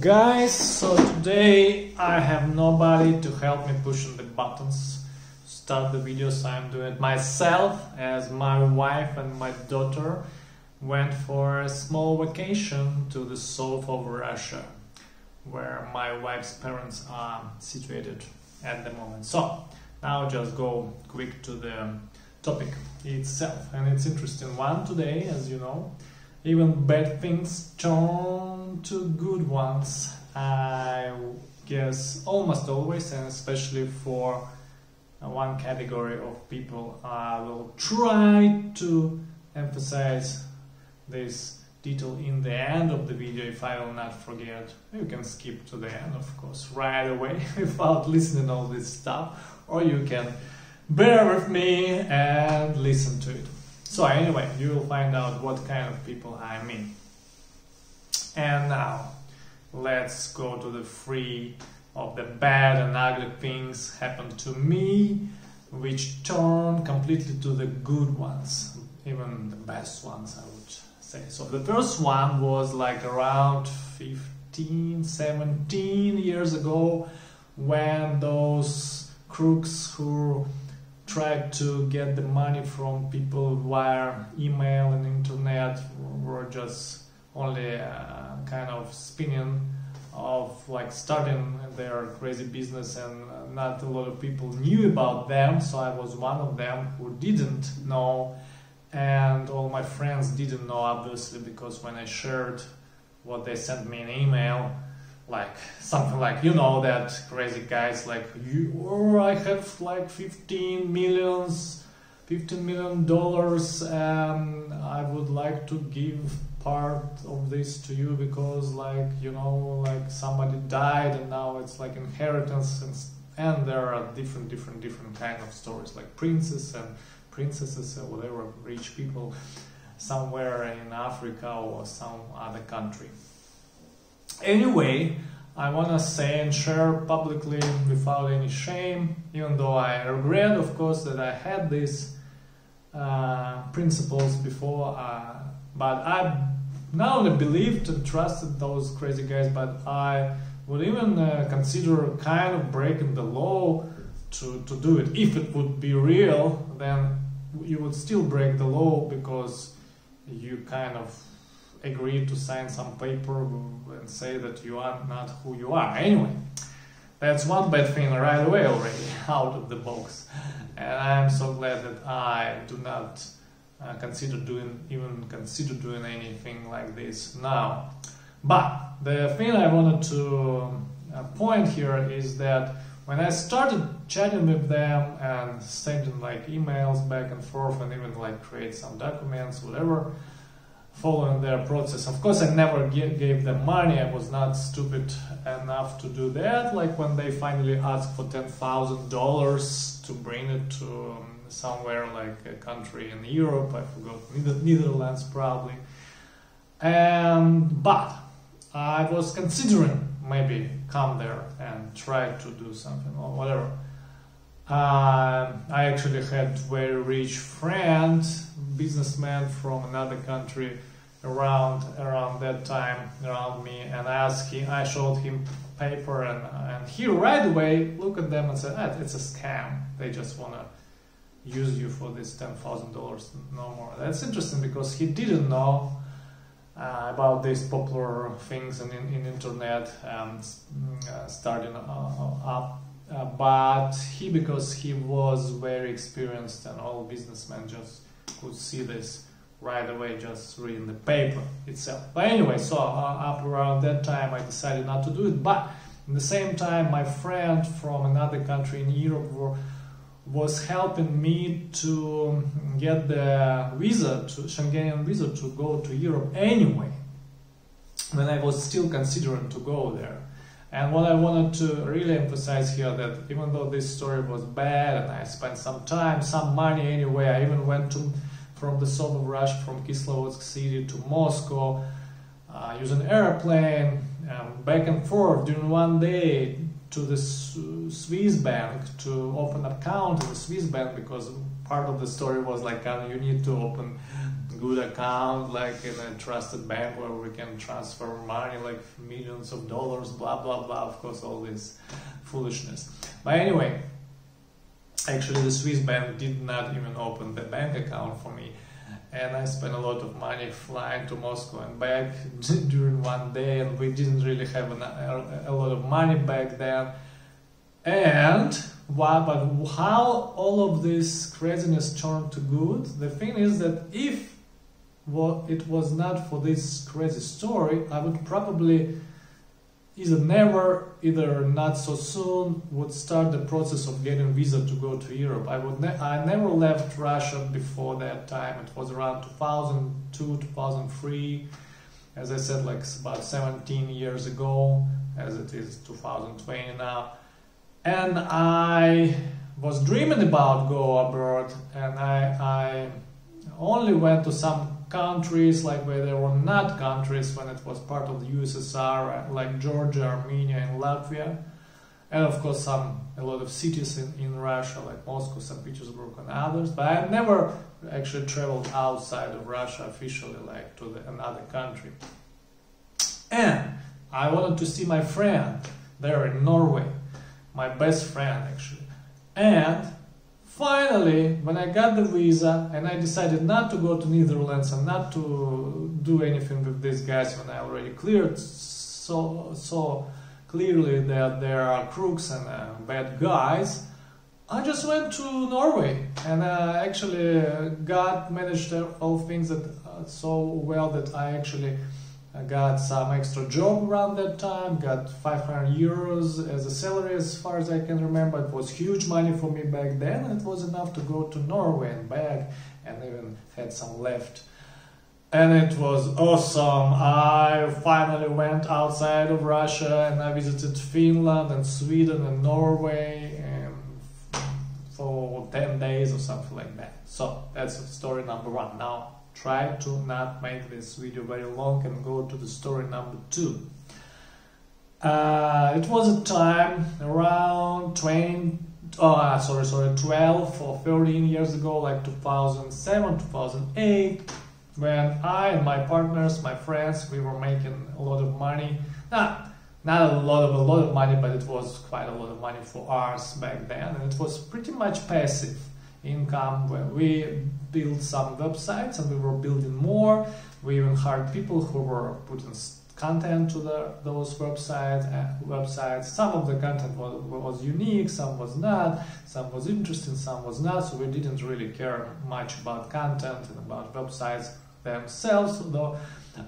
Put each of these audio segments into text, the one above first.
Guys, so today I have nobody to help me pushing the buttons. Start the videos I'm doing it myself as my wife and my daughter went for a small vacation to the south of Russia, where my wife's parents are situated at the moment. So now just go quick to the topic itself, and it's interesting one today, as you know even bad things turn to good ones. I guess almost always, and especially for uh, one category of people, I will try to emphasize this detail in the end of the video if I will not forget. You can skip to the end, of course, right away without listening all this stuff, or you can bear with me and listen to it. So anyway, you will find out what kind of people I mean. And now, let's go to the three of the bad and ugly things happened to me, which turn completely to the good ones, even the best ones, I would say. So the first one was like around 15, 17 years ago, when those crooks who tried to get the money from people via email and internet were just only uh, kind of spinning of like starting their crazy business and not a lot of people knew about them so i was one of them who didn't know. And all my friends didn't know obviously because when i shared what they sent me an email like something like you know that crazy guys like you or I have like 15 millions 15 million dollars and I would like to give part of this to you because like you know like somebody died and now it's like inheritance and, and there are different different different kind of stories like princes and princesses or whatever rich people somewhere in Africa or some other country Anyway, I want to say and share publicly without any shame, even though I regret, of course, that I had these uh, principles before, uh, but I not only believed and trusted those crazy guys, but I would even uh, consider kind of breaking the law to, to do it. If it would be real, then you would still break the law because you kind of agree to sign some paper and say that you are not who you are. Anyway, that's one bad thing right away already, out of the box. And I'm so glad that I do not uh, consider doing, even consider doing anything like this now. But the thing I wanted to uh, point here is that when I started chatting with them and sending like emails back and forth and even like create some documents, whatever, following their process. Of course, I never gave them money. I was not stupid enough to do that. Like when they finally asked for ten thousand dollars to bring it to um, somewhere like a country in Europe, I forgot Netherlands probably. And but I was considering maybe come there and try to do something or whatever. Uh, I actually had very rich friend, businessman from another country around around that time around me, and I asked him. I showed him paper, and and he right away looked at them and said, ah, "It's a scam. They just wanna." use you for this ten thousand dollars no more. That's interesting because he didn't know uh, about these popular things in, in, in internet and uh, starting uh, up uh, but he, because he was very experienced and all businessmen just could see this right away just reading the paper itself. But anyway, so uh, up around that time I decided not to do it. But in the same time, my friend from another country in Europe were, was helping me to get the visa, to Schengenian visa to go to Europe anyway, when I was still considering to go there. And what I wanted to really emphasize here that even though this story was bad and I spent some time, some money anyway, I even went to from the of Russia, from Kislovodsk city to Moscow, uh, using airplane, um, back and forth during one day to the Swiss bank to open account in the Swiss bank because part of the story was like uh, you need to open good account, like in a trusted bank where we can transfer money, like millions of dollars, blah blah blah. Of course, all this foolishness. But anyway, actually, the Swiss bank did not even open the bank account for me, and I spent a lot of money flying to Moscow and back during one day, and we didn't really have a, a lot of money back then, and why, but how all of this craziness turned to good? The thing is that if it was not for this crazy story, I would probably either never, either not so soon, would start the process of getting visa to go to Europe. I would, ne- I never left Russia before that time. It was around 2002, 2003. As I said, like about 17 years ago, as it is 2020 now and I was dreaming about go abroad and I, I only went to some countries like where there were not countries when it was part of the USSR like Georgia, Armenia and Latvia and of course some a lot of cities in, in Russia like Moscow, St. Petersburg and others but I've never actually traveled outside of Russia officially like to the, another country and I wanted to see my friend there in Norway my best friend actually. And finally, when I got the visa and I decided not to go to Netherlands and not to do anything with these guys when I already cleared so so clearly that there are crooks and uh, bad guys, I just went to Norway and uh, actually God managed all things that uh, so well that I actually I got some extra job around that time, got 500 euros as a salary as far as I can remember. It was huge money for me back then. It was enough to go to Norway and back and even had some left. And it was awesome. I finally went outside of Russia and I visited Finland and Sweden and Norway and for 10 days or something like that. So that's story number one. Now try to not make this video very long and go to the story number two. Uh, it was a time around 20, oh, uh, sorry, sorry, 12 or 13 years ago, like 2007, 2008, when I and my partners, my friends, we were making a lot of money. Not, not a lot of a lot of money, but it was quite a lot of money for us back then, and it was pretty much passive income where we built some websites and we were building more. We even hired people who were putting content to the, those websites. Uh, websites. Some of the content was, was unique, some was not, some was interesting, some was not. So we didn't really care much about content and about websites themselves, though,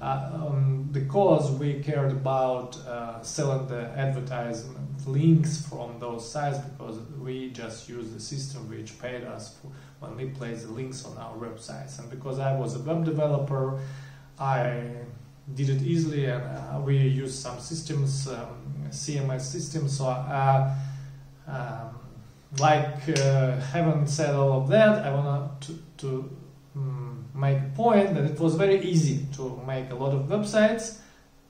um, because we cared about uh, selling the advertisement links from those sites because we just used the system which paid us for, when we placed the links on our websites. And because I was a web developer, I did it easily and uh, we used some systems, um, CMS systems. So, uh, um, like uh, having said all of that, I want to, to um, make a point that it was very easy to make a lot of websites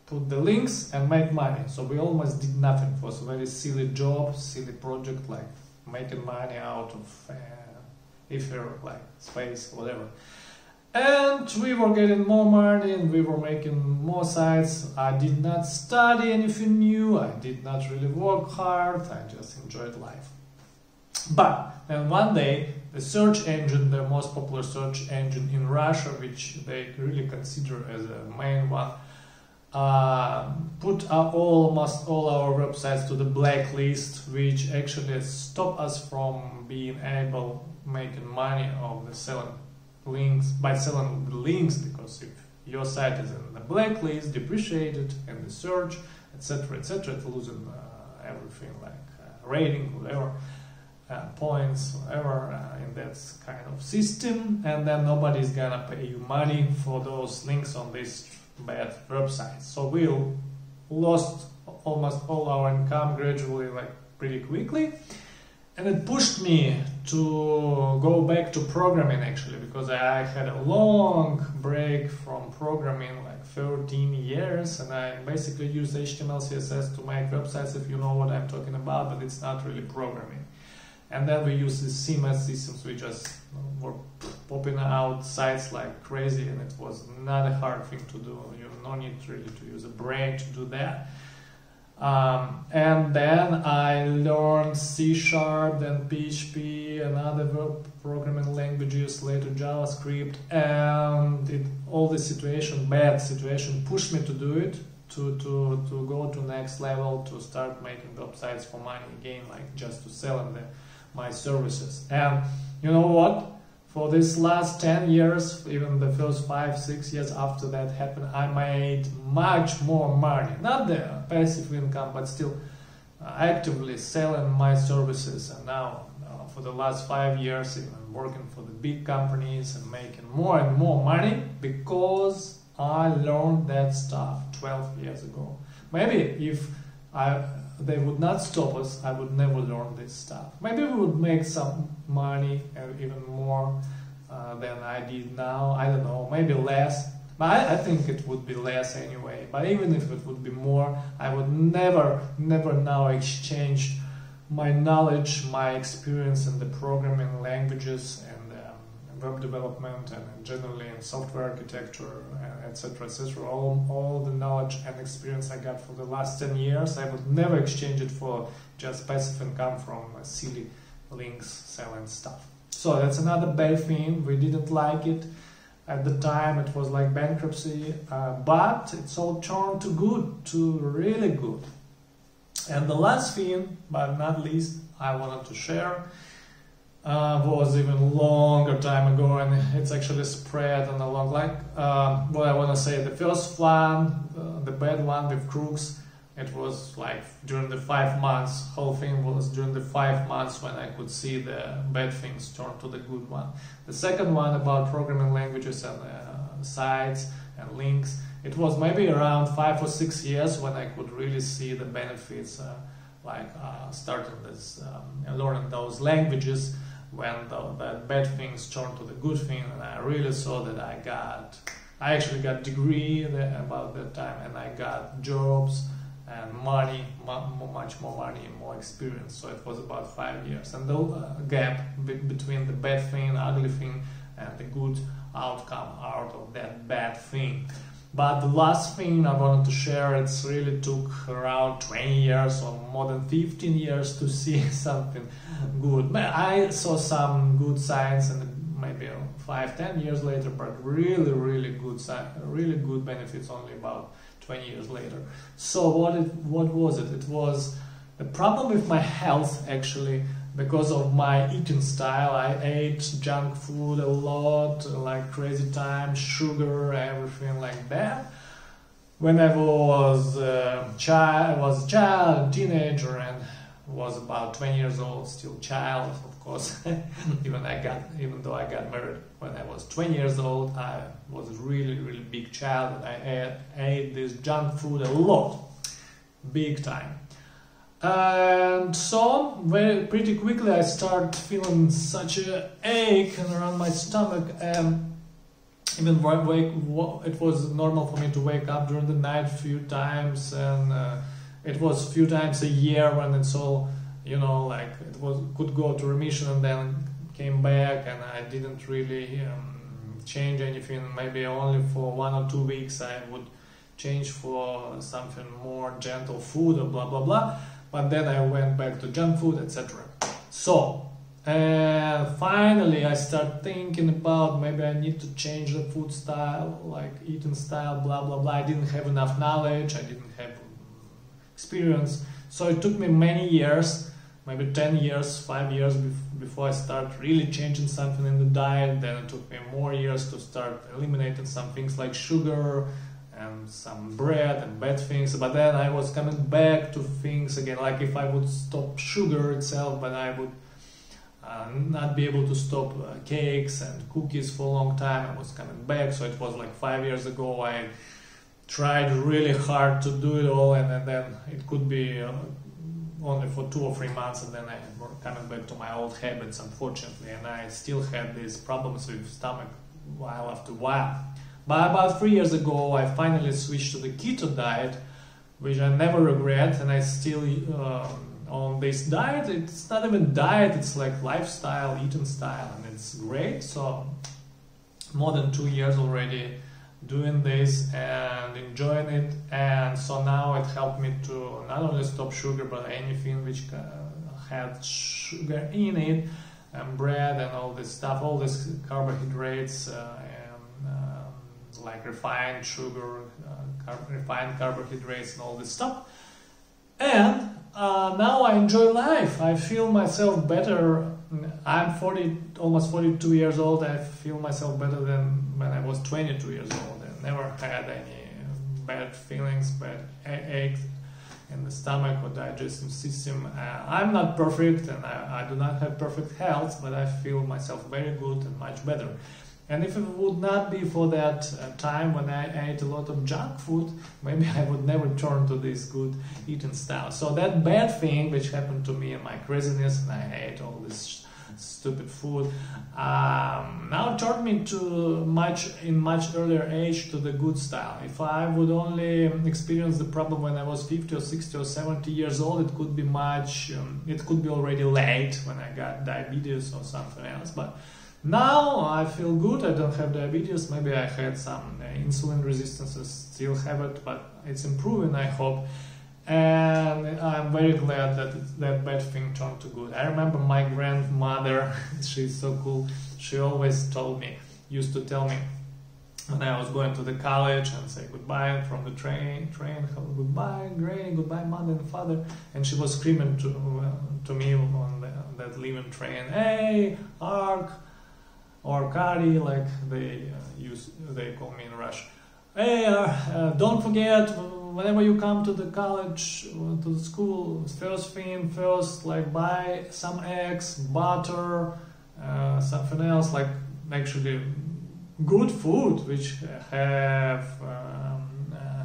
put the links and make money. So we almost did nothing. It was a very silly job, silly project, like making money out of uh, ether, like space, whatever. And we were getting more money and we were making more sites. I did not study anything new. I did not really work hard. I just enjoyed life. But then one day, the search engine, the most popular search engine in Russia, which they really consider as a main one, uh, put almost all our websites to the blacklist, which actually stop us from being able making money of the selling links by selling links because if your site is in the blacklist, depreciated in the search, etc., etc., it's losing uh, everything like uh, rating, whatever. Uh, points, whatever, uh, in that kind of system, and then nobody's gonna pay you money for those links on this bad websites. So we lost almost all our income gradually, like pretty quickly. And it pushed me to go back to programming actually, because I had a long break from programming, like 13 years, and I basically used HTML, CSS to make websites, if you know what I'm talking about, but it's not really programming. And then we use these CMS systems, which just were popping out sites like crazy, and it was not a hard thing to do. You no need really to use a brain to do that. Um, and then I learned C Sharp, then PHP, and other programming languages, later JavaScript, and it, all the situation, bad situation, pushed me to do it, to, to, to go to next level, to start making websites for money again, like just to sell them the, my services. And you know what? For this last 10 years, even the first 5, 6 years after that happened, I made much more money. Not the passive income, but still uh, actively selling my services. And now, uh, for the last 5 years, even working for the big companies and making more and more money because I learned that stuff 12 years ago. Maybe if I they would not stop us, I would never learn this stuff. Maybe we would make some money, and even more uh, than I did now. I don't know, maybe less. But I, I, think it would be less anyway. But even if it would be more, I would never, never now exchange my knowledge, my experience in the programming languages web development and generally in software architecture, etc., etc. All, all the knowledge and experience I got for the last 10 years, I would never exchange it for just passive income from silly links selling stuff. So that's another bad thing. We didn't like it. At the time, it was like bankruptcy, uh, but it's all turned to good, to really good. And the last thing, but not least, I wanted to share uh, was even longer time ago and it's actually spread on a long like uh, what I want to say the first one uh, the bad one with crooks it was like during the five months whole thing was during the five months when I could see the bad things turn to the good one. The second one about programming languages and uh, sites and links it was maybe around five or six years when I could really see the benefits uh, like uh, starting this um, learning those languages when the, that bad things turned to the good thing and I really saw that I got I actually got degree about that time and I got jobs and money much more money and more experience. So it was about five years. And the uh, gap between the bad thing ugly thing and the good outcome out of that bad thing but the last thing I wanted to share, it's really took around 20 years or more than 15 years to see something good. But I saw some good signs and maybe five, 10 years later, but really, really good, really good benefits only about 20 years later. So what it, what was it? It was the problem with my health actually because of my eating style i ate junk food a lot like crazy time sugar everything like that. When i was uh, a child i was a child teenager and was about 20 years old still child of course even i got even though i got married when i was 20 years old i was really really big child i ate, ate this junk food a lot big time and so very pretty quickly I start feeling such a ache around my stomach and even wake it was normal for me to wake up during the night a few times and uh, it was a few times a year when it's all you know like it was could go to remission and then came back and I didn't really um, change anything. Maybe only for one or two weeks I would change for something more gentle food or blah blah blah but then I went back to junk food, etc. So, uh, finally I start thinking about maybe I need to change the food style, like eating style, blah blah blah. I didn't have enough knowledge, I didn't have experience, so it took me many years, maybe 10 years, 5 years before I start really changing something in the diet. Then it took me more years to start eliminating some things like sugar, and some bread and bad things but then i was coming back to things again like if i would stop sugar itself but i would uh, not be able to stop uh, cakes and cookies for a long time. I was coming back so it was like five years ago. I tried really hard to do it all and, and then it could be uh, only for two or three months and then i was coming back to my old habits unfortunately. And i still had these problems with stomach while after while but about three years ago, I finally switched to the keto diet, which I never regret, and I still um, on this diet. It's not even diet; it's like lifestyle, eating style, and it's great. So more than two years already doing this and enjoying it and so now it helped me to not only stop sugar but anything which had sugar in it and bread and all this stuff all these carbohydrates uh, like refined sugar uh, refined carbohydrates and all this stuff. And uh, now I enjoy life. I feel myself better. I'm 40 almost 42 years old. I feel myself better than when I was 22 years old. I never had any bad feelings, bad aches in the stomach or digestive system. Uh, I'm not perfect and I, I, do not have perfect health, but I feel myself very good and much better. And if it would not be for that uh, time when I ate a lot of junk food, maybe I would never turn to this good eating style. So that bad thing which happened to me in my craziness, and I ate all this stupid food um, now turned me to much in much earlier age to the good style if i would only experience the problem when i was 50 or 60 or 70 years old it could be much um, it could be already late when i got diabetes or something else but now I feel good. I don't have diabetes. Maybe I had some uh, insulin resistances, still have it, but it's improving. I hope and I'm very glad that that bad thing turned to good. I remember my grandmother, she's so cool, she always told me, used to tell me when I was going to the college and say goodbye from the train, train, goodbye, granny, goodbye, mother and father, and she was screaming to, uh, to me on the, that leaving train, hey, Ark, or curry, like they uh, use, they call me in Russian. Hey, uh, uh don't forget whenever you come to the college to the school first thing first like buy some eggs butter something else like actually good food which have um, uh,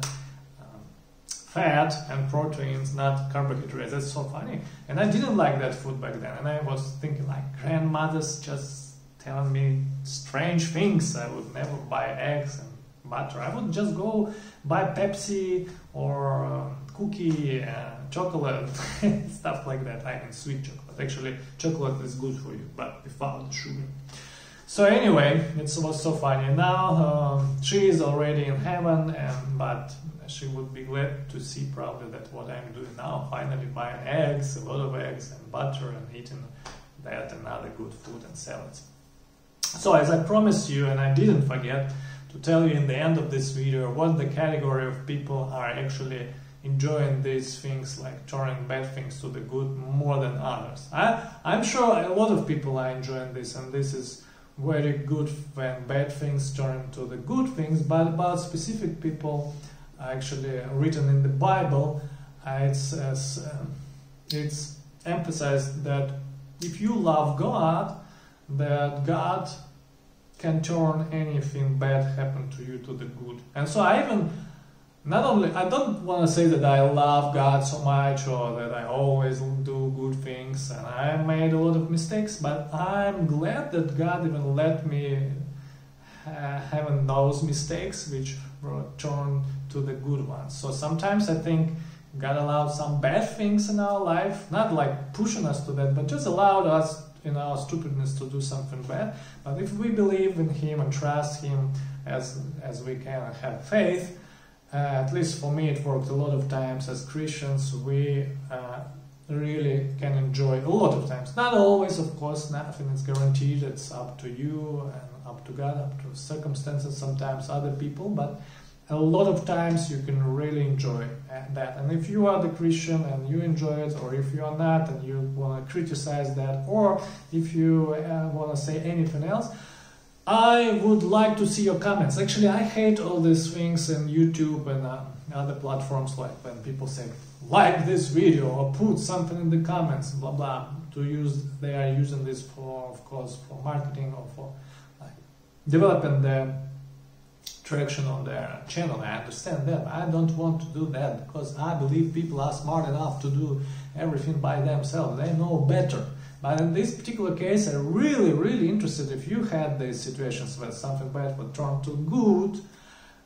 fat and proteins not carbohydrates that's so funny and i didn't like that food back then and i was thinking like grandmothers just telling me strange things i would never buy eggs and butter. I would just go buy Pepsi or uh, cookie, uh, chocolate, stuff like that. I mean, sweet chocolate. Actually, chocolate is good for you, but without sugar. So anyway, it was so funny. Now um, she is already in heaven, and but she would be glad to see probably that what I'm doing now, finally buying eggs, a lot of eggs and butter, and eating that and other good food and salads. So as I promised you, and I didn't forget, to tell you in the end of this video what the category of people are actually enjoying these things like turning bad things to the good more than others. I, I'm sure a lot of people are enjoying this and this is very good when bad things turn to the good things but about specific people actually written in the Bible uh, it's, uh, it's emphasized that if you love God that God can turn anything bad happen to you to the good. And so I even not only I don't want to say that I love God so much or that I always do good things and I made a lot of mistakes, but I'm glad that God even let me uh, having those mistakes which were turned to the good ones. So sometimes I think God allowed some bad things in our life, not like pushing us to that, but just allowed us in our stupidness to do something bad. But if we believe in Him and trust Him as, as we can have faith, uh, at least for me it worked a lot of times as Christians, we uh, really can enjoy a lot of times. Not always, of course, nothing is guaranteed, it's up to you and up to God, up to circumstances, sometimes other people, but a lot of times you can really enjoy that. And if you are the Christian and you enjoy it, or if you are not and you want to criticize that, or if you uh, want to say anything else, I would like to see your comments. Actually, I hate all these things in YouTube and uh, other platforms, like when people say like this video or put something in the comments, blah blah. To use, they are using this for, of course, for marketing or for like, developing the traction on their channel. I understand that. I don't want to do that because I believe people are smart enough to do everything by themselves. They know better. But in this particular case, I'm really, really interested if you had these situations where something bad would turn to good.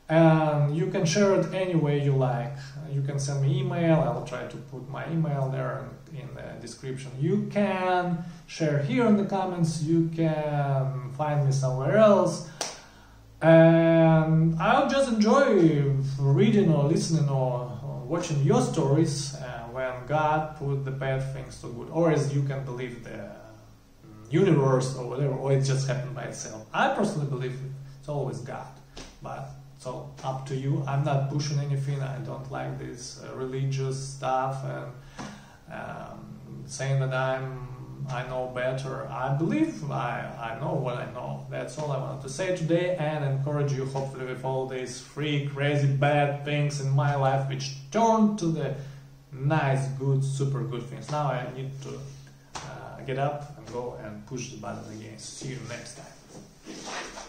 and you can share it any way you like. You can send me email. I will try to put my email there in the description. You can share here in the comments. You can find me somewhere else. And I'll just enjoy reading or listening or, watching your stories uh, when God put the bad things to good, or as you can believe the universe or whatever, or it just happened by itself. I personally believe it's always God, but so up to you. I'm not pushing anything. I don't like this uh, religious stuff and um, saying that I'm I know better. I believe I, I know what I know. That's all I wanted to say today and encourage you hopefully with all these free, crazy, bad things in my life which turned to the nice, good, super good things. Now I need to uh, get up and go and push the button again. See you next time.